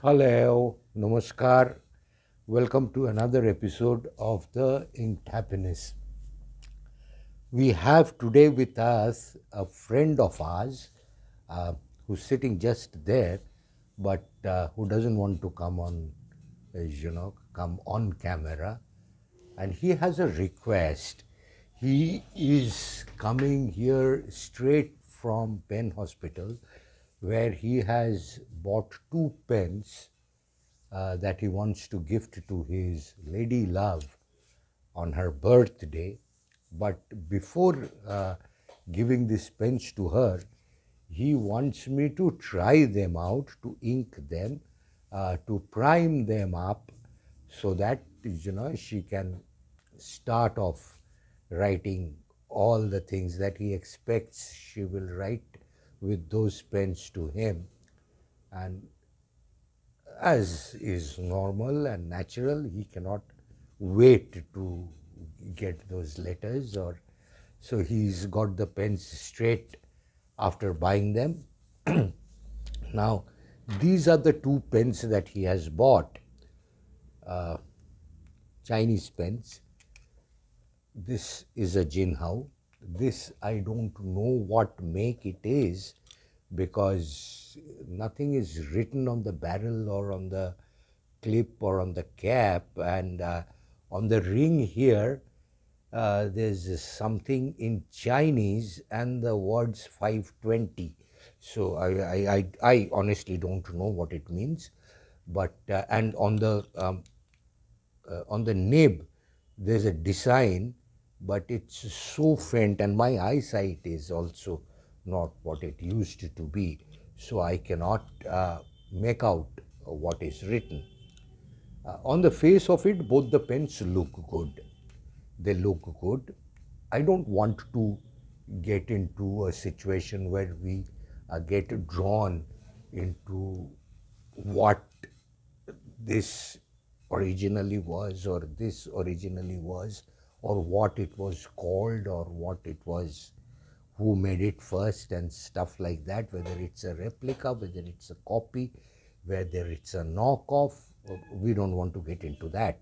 Hello, namaskar. Welcome to another episode of the Inked Happiness. We have today with us a friend of ours uh, who's sitting just there, but uh, who doesn't want to come on, you know, come on camera. And he has a request. He is coming here straight from Pen Hospital, where he has bought two pens uh, that he wants to gift to his lady love on her birthday. But before uh, giving these pens to her, he wants me to try them out, to ink them, uh, to prime them up so that you know she can start off writing all the things that he expects she will write with those pens to him. And as is normal and natural, he cannot wait to get those letters or so he's got the pens straight after buying them. now, these are the two pens that he has bought uh, Chinese pens. This is a Jinhao. This I don't know what make it is because nothing is written on the barrel or on the clip or on the cap. And uh, on the ring here uh, there's something in Chinese and the words 520 so I, I, I, I honestly don't know what it means. But uh, and on the um, uh, on the nib there's a design but it's so faint and my eyesight is also not what it used to be. So i cannot uh, make out what is written. Uh, on the face of it both the pens look good. They look good. I don't want to get into a situation where we uh, get drawn into what this originally was or this originally was or what it was called or what it was who made it first and stuff like that whether it's a replica whether it's a copy whether it's a knockoff we don't want to get into that.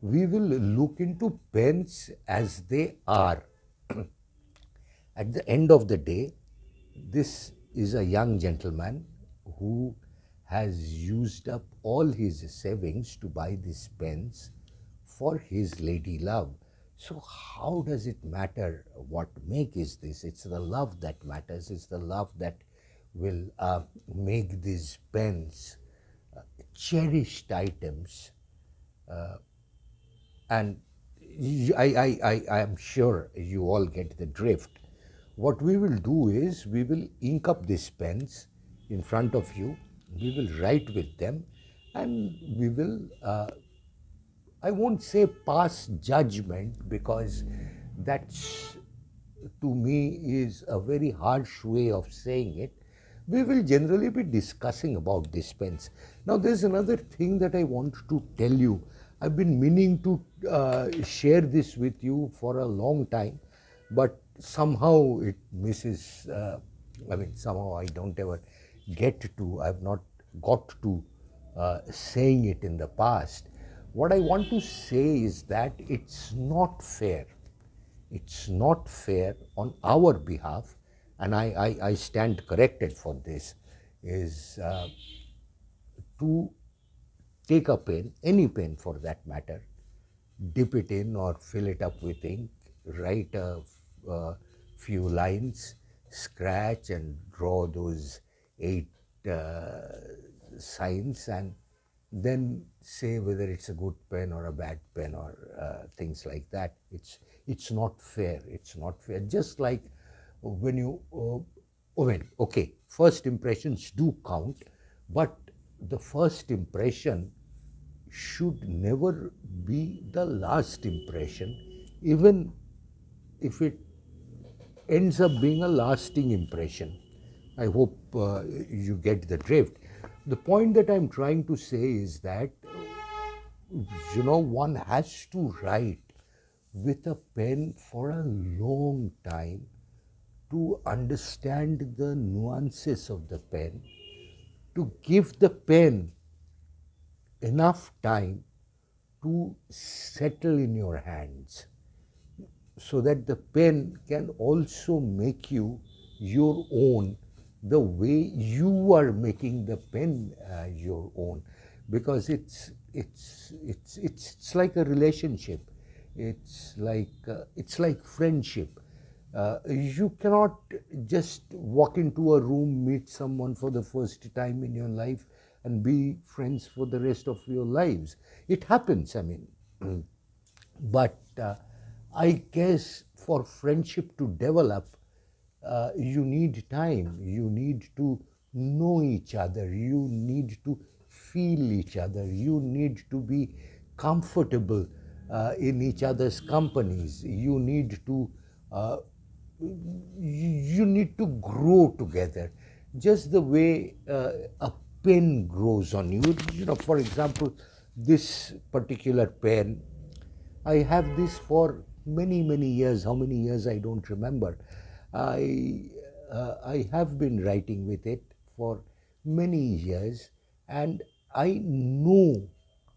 We will look into pens as they are. At the end of the day this is a young gentleman who has used up all his savings to buy these pens for his lady love so, how does it matter what make is this? It's the love that matters, it's the love that will uh, make these pens uh, cherished items. Uh, and I, I, I, I am sure you all get the drift. What we will do is we will ink up these pens in front of you, we will write with them, and we will uh, I won't say pass judgment because that's to me is a very harsh way of saying it. We will generally be discussing about dispense. Now, there's another thing that I want to tell you. I've been meaning to uh, share this with you for a long time, but somehow it misses. Uh, I mean, somehow I don't ever get to, I've not got to uh, saying it in the past. What I want to say is that it's not fair. It's not fair on our behalf, and I, I, I stand corrected for this, is uh, to take a pen, any pen for that matter, dip it in or fill it up with ink, write a, a few lines, scratch and draw those eight uh, signs and then say whether it's a good pen or a bad pen or uh, things like that. It's it's not fair. It's not fair. Just like when you uh, okay, first impressions do count, but the first impression should never be the last impression, even if it ends up being a lasting impression. I hope uh, you get the drift the point that I'm trying to say is that, you know, one has to write with a pen for a long time to understand the nuances of the pen, to give the pen enough time to settle in your hands so that the pen can also make you your own the way you are making the pen uh, your own. Because it's it's it's it's, it's like a relationship. It's like uh, it's like friendship. Uh, you cannot just walk into a room meet someone for the first time in your life and be friends for the rest of your lives. It happens i mean. But uh, i guess for friendship to develop uh, you need time. You need to know each other. You need to feel each other. You need to be comfortable uh, in each other's companies. You need to uh, you need to grow together. Just the way uh, a pen grows on you. You know for example this particular pen. I have this for many many years. How many years? I don't remember i uh, i have been writing with it for many years and i know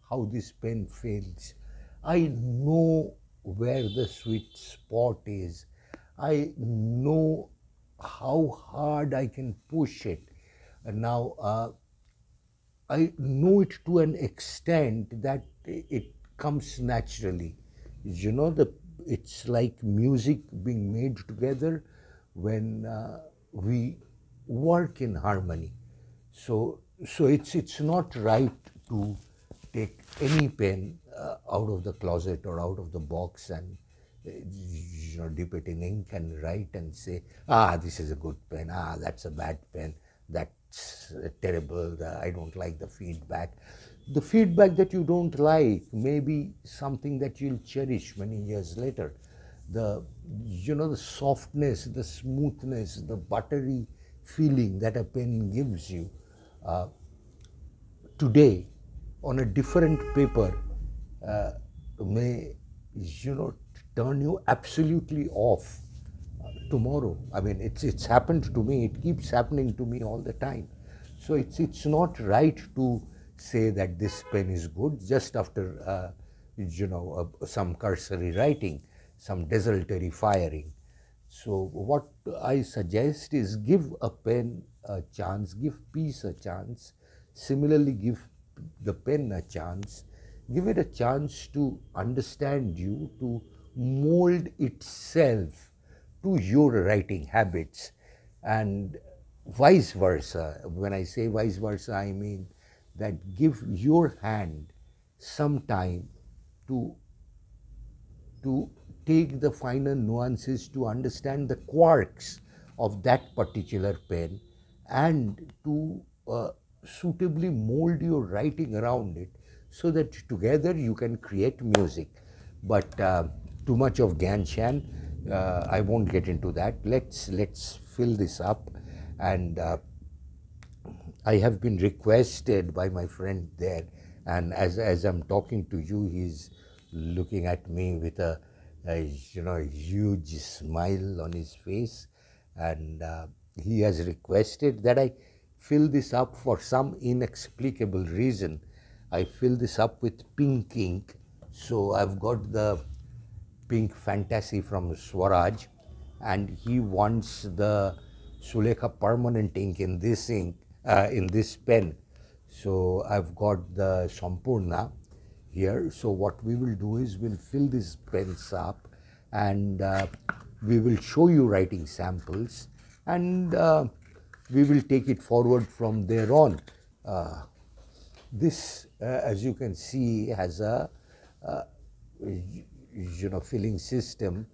how this pen feels i know where the sweet spot is I know how hard I can push it. Now uh, I know it to an extent that it comes naturally. You know, the it's like music being made together when uh, we work in harmony. So, so it's it's not right to take any pen uh, out of the closet or out of the box and you know, dip it in ink and write and say, ah, this is a good pen, ah, that's a bad pen, that's terrible, I don't like the feedback. The feedback that you don't like may be something that you'll cherish many years later. The, you know, the softness, the smoothness, the buttery feeling that a pen gives you uh, today on a different paper uh, may, you know, turn you absolutely off tomorrow. I mean, it's it's happened to me. It keeps happening to me all the time. So it's it's not right to say that this pen is good just after uh, you know uh, some cursory writing, some desultory firing. So what I suggest is give a pen a chance, give peace a chance. Similarly, give the pen a chance. Give it a chance to understand you, to mold itself to your writing habits and vice versa. When I say vice versa, I mean that give your hand some time to, to take the finer nuances to understand the quirks of that particular pen and to uh, suitably mold your writing around it so that together you can create music. But uh, too much of Ganshan. Uh, I won't get into that. Let's let's fill this up, and uh, I have been requested by my friend there, and as as I'm talking to you, he's looking at me with a, a you know huge smile on his face, and uh, he has requested that I fill this up for some inexplicable reason. I fill this up with pink ink. So I've got the pink fantasy from Swaraj and he wants the Sulekha permanent ink in this ink, uh, in this pen. So I've got the Sampurna here. So what we will do is we'll fill these pens up and uh, we will show you writing samples and uh, we will take it forward from there on. Uh, this, uh, as you can see, has a uh, you know filling system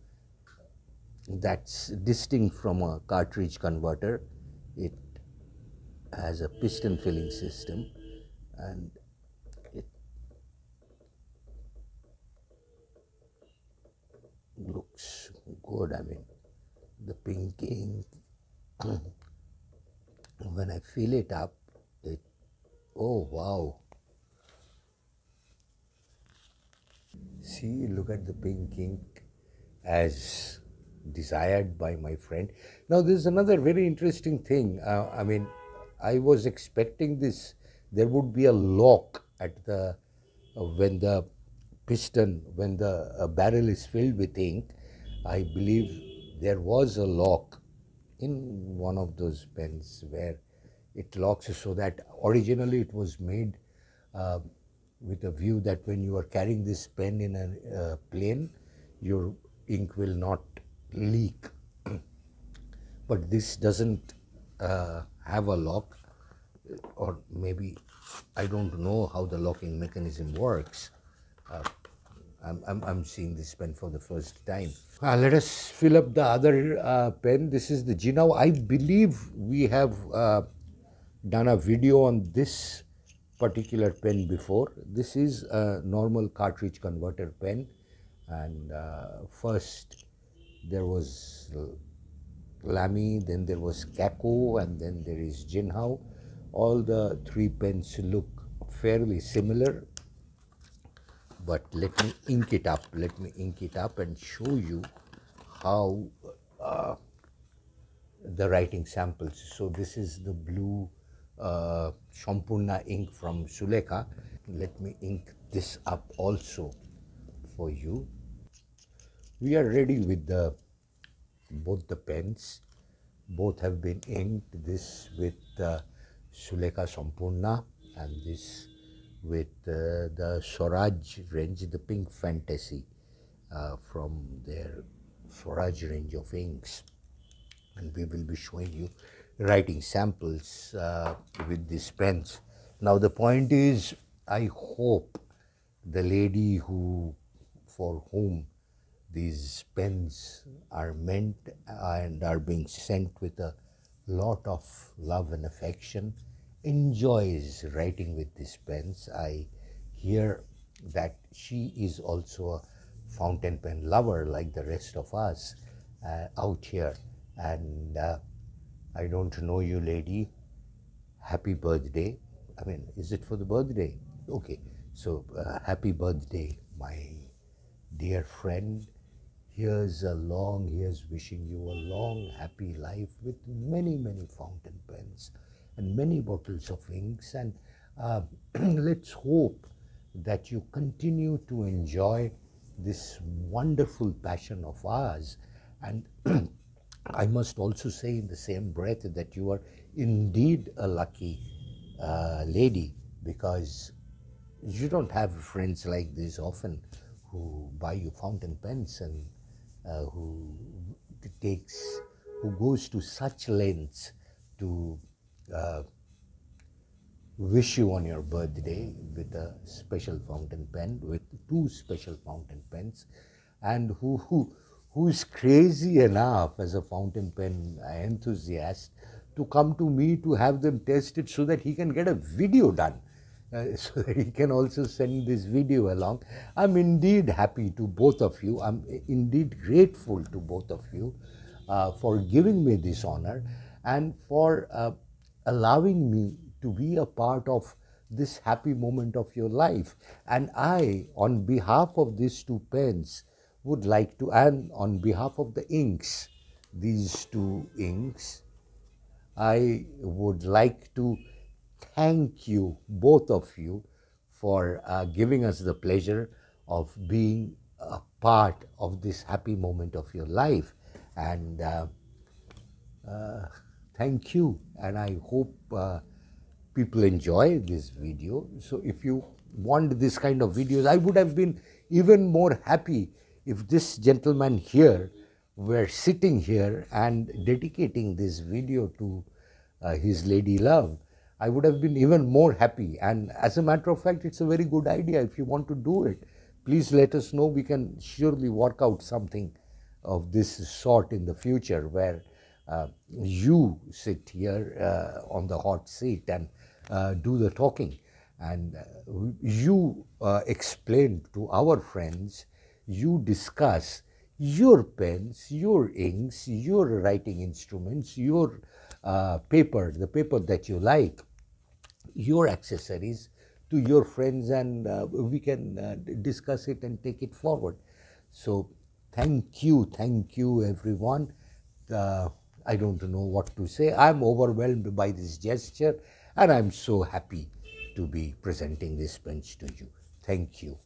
that's distinct from a cartridge converter. It has a piston filling system and looks good. I mean, the pink ink, when I fill it up, it, oh wow, See, look at the pink ink as desired by my friend. Now, this is another very interesting thing. Uh, I mean, I was expecting this, there would be a lock at the uh, when the piston when the uh, barrel is filled with ink i believe there was a lock in one of those pens where it locks so that originally it was made uh, with a view that when you are carrying this pen in a uh, plane your ink will not leak but this doesn't uh, have a lock or maybe I don't know how the locking mechanism works. I'm, I'm, I'm, seeing this pen for the first time. Uh, let us fill up the other uh, pen. This is the Jinhao. I believe we have uh, done a video on this particular pen before. This is a normal cartridge converter pen and uh, first there was Lamy, then there was Kaco and then there is Jinhao all the three pens look fairly similar but let me ink it up let me ink it up and show you how uh, the writing samples. So this is the blue uh, Sampurna ink from Sulekha. Let me ink this up also for you. We are ready with the both the pens. Both have been inked this with uh, Sulekha Sampurna and this with uh, the Swaraj range, the Pink Fantasy uh, from their Swaraj range of inks. And we will be showing you writing samples uh, with these pens. Now the point is, I hope the lady who, for whom these pens are meant and are being sent with a lot of love and affection, enjoys writing with these pens. I hear that she is also a fountain pen lover like the rest of us uh, out here. And uh, I don't know you, lady. Happy birthday. I mean, is it for the birthday? Okay. So, uh, happy birthday, my dear friend. Here's a long, here's wishing you a long, happy life with many, many fountain pens and many bottles of inks. And uh, let's hope that you continue to enjoy this wonderful passion of ours. And I must also say, in the same breath, that you are indeed a lucky uh, lady because you don't have friends like this often who buy you fountain pens and uh, who takes who goes to such lengths to uh, wish you on your birthday with a special fountain pen with two special fountain pens and who who who's crazy enough as a fountain pen enthusiast to come to me to have them tested so that he can get a video done uh, so that he can also send this video along. I'm indeed happy to both of you. I'm indeed grateful to both of you uh, for giving me this honor and for uh, allowing me to be a part of this happy moment of your life. And I, on behalf of these two pens, would like to, and on behalf of the inks, these two inks, I would like to thank you, both of you, for uh, giving us the pleasure of being a part of this happy moment of your life. And uh, uh, thank you. And I hope uh, people enjoy this video. So if you want this kind of videos, I would have been even more happy if this gentleman here were sitting here and dedicating this video to uh, his lady love I would have been even more happy. And as a matter of fact, it's a very good idea. If you want to do it, please let us know. We can surely work out something of this sort in the future where you sit here uh, on the hot seat and uh, do the talking. And uh, you uh, explain to our friends, you discuss your pens, your inks, your writing instruments, your uh, paper, the paper that you like, your accessories to your friends and uh, we can uh, discuss it and take it forward. So thank you, thank you everyone. I don't know what to say. I'm overwhelmed by this gesture and I'm so happy to be presenting this bench to you. Thank you.